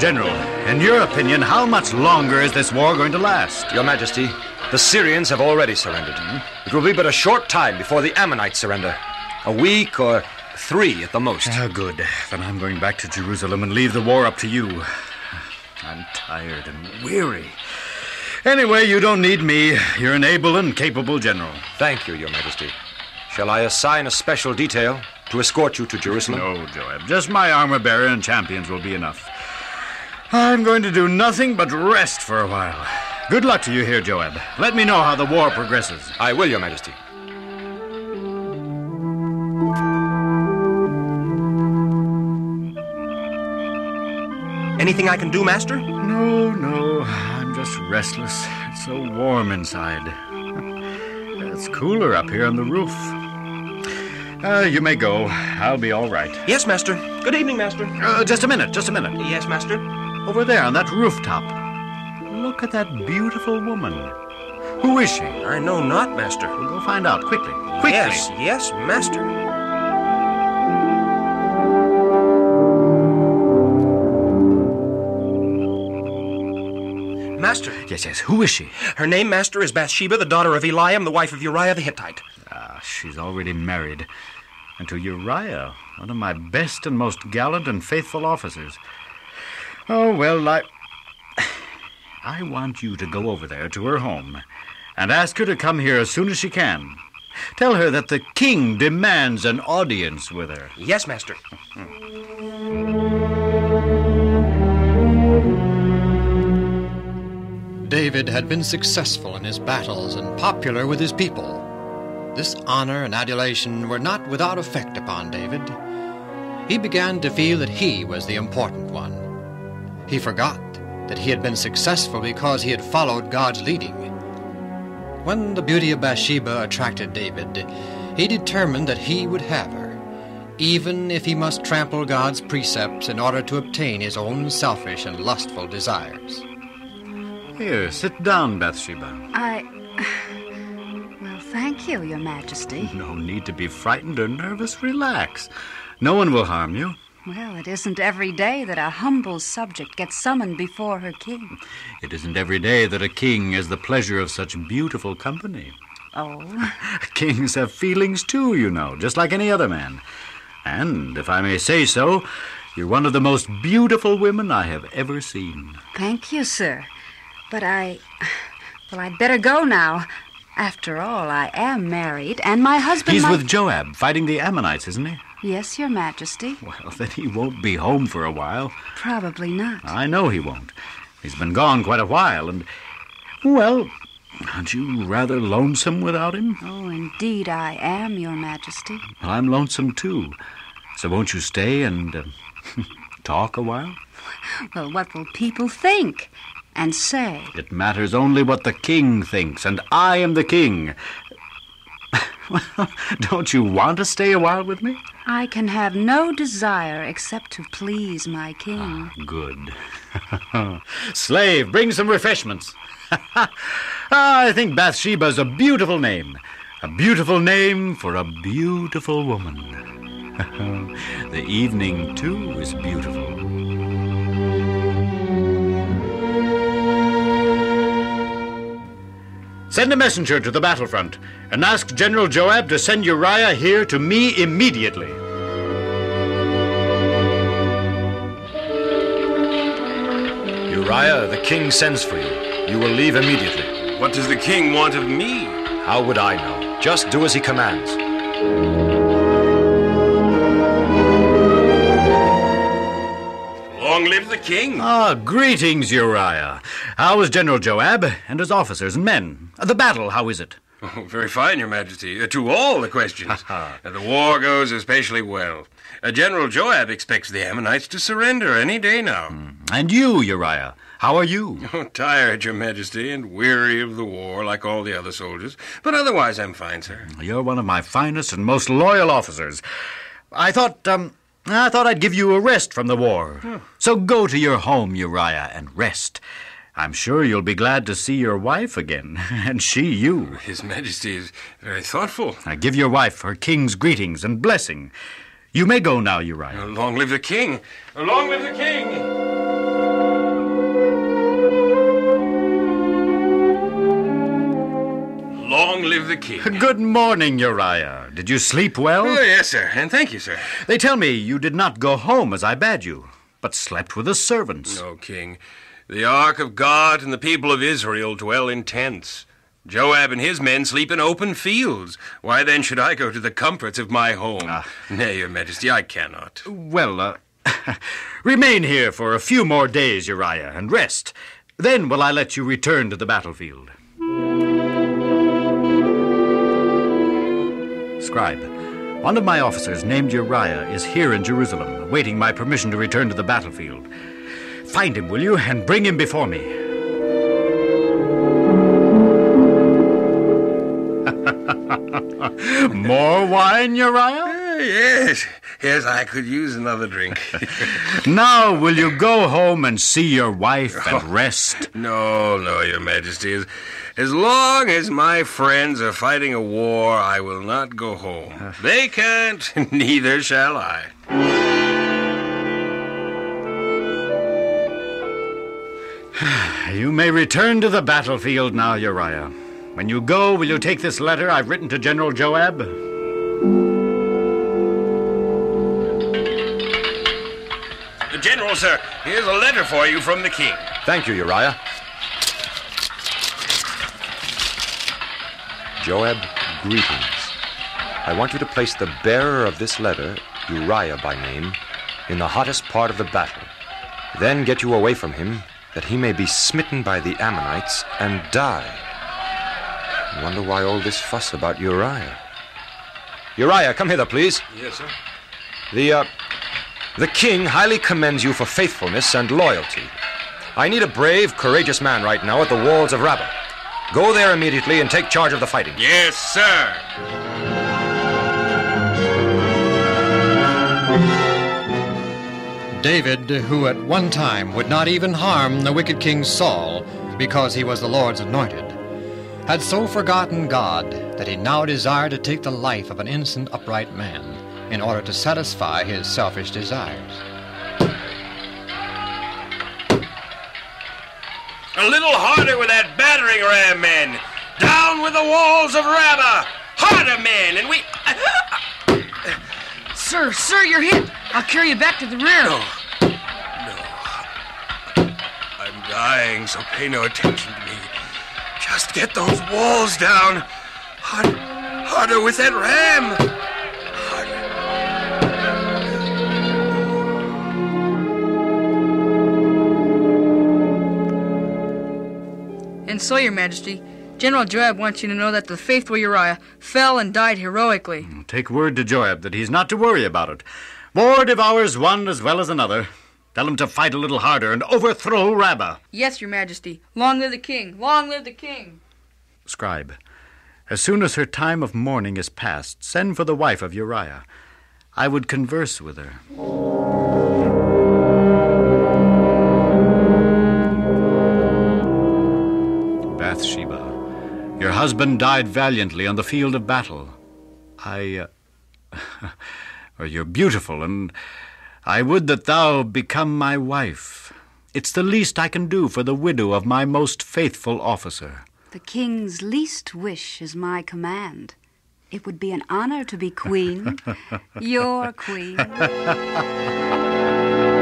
General, in your opinion, how much longer is this war going to last? Your Majesty, the Syrians have already surrendered. Hmm? It will be but a short time before the Ammonites surrender. A week or three at the most. Oh, good. Then I'm going back to Jerusalem and leave the war up to you. I'm tired and weary. Anyway, you don't need me. You're an able and capable general. Thank you, Your Majesty. Shall I assign a special detail to escort you to Jerusalem? No, Joab. Just my armor bearer and champions will be enough. I'm going to do nothing but rest for a while. Good luck to you here, Joab. Let me know how the war progresses. I will, Your Majesty. Anything I can do, Master? No, no. I'm just restless. It's so warm inside. It's cooler up here on the roof. Uh, you may go. I'll be all right. Yes, Master. Good evening, Master. Uh, just a minute, just a minute. Yes, Master. Over there on that rooftop. Look at that beautiful woman. Who is she? I know not, Master. We'll go find out quickly. Quickly. Yes, yes, Master. Master. Yes, yes. Who is she? Her name, Master, is Bathsheba, the daughter of Eliam, the wife of Uriah the Hittite. Ah, she's already married. And to Uriah, one of my best and most gallant and faithful officers. Oh, well, I. I want you to go over there to her home and ask her to come here as soon as she can. Tell her that the king demands an audience with her. Yes, Master. David had been successful in his battles and popular with his people. This honor and adulation were not without effect upon David. He began to feel that he was the important one. He forgot that he had been successful because he had followed God's leading. When the beauty of Bathsheba attracted David, he determined that he would have her, even if he must trample God's precepts in order to obtain his own selfish and lustful desires. Here, sit down, Bathsheba. I. Well, thank you, Your Majesty. No need to be frightened or nervous. Relax. No one will harm you. Well, it isn't every day that a humble subject gets summoned before her king. It isn't every day that a king has the pleasure of such beautiful company. Oh, Kings have feelings too, you know, just like any other man. And, if I may say so, you're one of the most beautiful women I have ever seen. thank you, sir. But I. Well, I'd better go now. After all, I am married, and my husband. He's might- with Joab, fighting the Ammonites, isn't he? Yes, Your Majesty. Well, then he won't be home for a while. Probably not. I know he won't. He's been gone quite a while, and. Well, aren't you rather lonesome without him? Oh, indeed, I am, Your Majesty. Well, I'm lonesome too. So won't you stay and uh, talk a while? Well, what will people think and say? It matters only what the king thinks, and I am the king. Well, don't you want to stay a while with me? I can have no desire except to please my king. Good. Slave, bring some refreshments. Ah, I think Bathsheba's a beautiful name. A beautiful name for a beautiful woman. the evening, too, is beautiful. Send a messenger to the battlefront and ask General Joab to send Uriah here to me immediately. Uriah, the king sends for you. You will leave immediately. What does the king want of me? How would I know? Just do as he commands. Long live the king! Ah, greetings, Uriah. How is General Joab and his officers and men? The battle, how is it? Oh, very fine, Your Majesty. Uh, to all the questions. Uh, the war goes especially well. Uh, General Joab expects the Ammonites to surrender any day now. And you, Uriah, how are you? Oh, tired, Your Majesty, and weary of the war like all the other soldiers. But otherwise, I'm fine, sir. You're one of my finest and most loyal officers. I thought, um, I thought I'd give you a rest from the war. So go to your home, Uriah, and rest. I'm sure you'll be glad to see your wife again, and she you. His Majesty is very thoughtful. Now give your wife her king's greetings and blessing. You may go now, Uriah. Long live the king! Long live the king! Long live the king. Good morning, Uriah. Did you sleep well? Oh, yes, sir, and thank you, sir. They tell me you did not go home as I bade you, but slept with the servants. No, king. The ark of God and the people of Israel dwell in tents. Joab and his men sleep in open fields. Why then should I go to the comforts of my home? Ah. Nay, your majesty, I cannot. Well, uh, remain here for a few more days, Uriah, and rest. Then will I let you return to the battlefield. Scribe, one of my officers named Uriah is here in Jerusalem, awaiting my permission to return to the battlefield. Find him, will you, and bring him before me. More wine, Uriah? Ah, yes, yes, I could use another drink. Now will you go home and see your wife and oh, rest? no, no, your majesty. As, as long as my friends are fighting a war, I will not go home. Uh. They can't, neither shall I. You may return to the battlefield now, Uriah. When you go, will you take this letter I've written to General Joab? General, sir, here's a letter for you from the king. Thank you, Uriah. Joab, greetings. I want you to place the bearer of this letter, Uriah by name, in the hottest part of the battle. Then get you away from him, that he may be smitten by the Ammonites and die. I wonder why all this fuss about Uriah. Uriah, come hither, please. Yes, sir. The, uh, the king highly commends you for faithfulness and loyalty. I need a brave, courageous man right now at the walls of Rabbah. Go there immediately and take charge of the fighting. Yes, sir. David, who at one time would not even harm the wicked King Saul because he was the Lord's anointed, had so forgotten God that he now desired to take the life of an innocent, upright man in order to satisfy his selfish desires. A little harder with that battering ram, men. Down with the walls of Rabbah. Harder, men, and we. Sir, sir, you're hit. I'll carry you back to the rear. No. No. I'm dying, so pay no attention to me. Just get those walls down. Hard, harder with that ram. And so, Your Majesty, General Joab wants you to know that the faithful Uriah fell and died heroically. Hmm, take word to Joab that he's not to worry about it. War devours one as well as another. Tell him to fight a little harder and overthrow Rabbah. Yes, Your Majesty. Long live the king. Long live the king. Scribe, as soon as her time of mourning is past, send for the wife of Uriah. I would converse with her. Bathsheba, your husband died valiantly on the field of battle. I. Uh, you're beautiful, and I would that thou become my wife. It's the least I can do for the widow of my most faithful officer. The king's least wish is my command. It would be an honor to be queen, your queen.